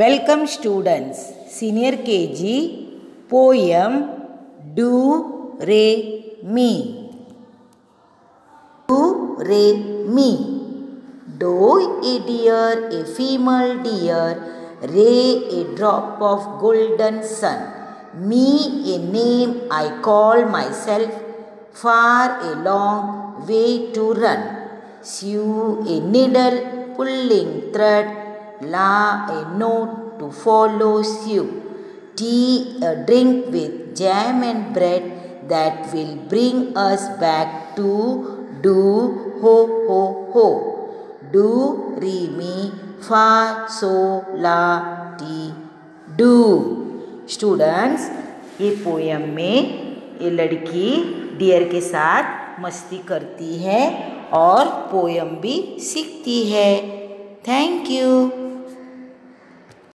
Welcome students. Senior KG poem Do Re Mi. Do Re Mi. Do a deer, a female deer, Re a drop of golden sun. Me a name I call myself, far a long way to run. Sew a needle pulling thread, La a note to follow suit. Tea a drink with jam and bread that will bring us back to do ho ho ho. Do re mi fa so la ti do. Students ये poem में ये लड़की dear के साथ मस्ती करती है और पोयम भी सीखती है थैंक यू